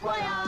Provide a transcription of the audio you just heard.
过呀。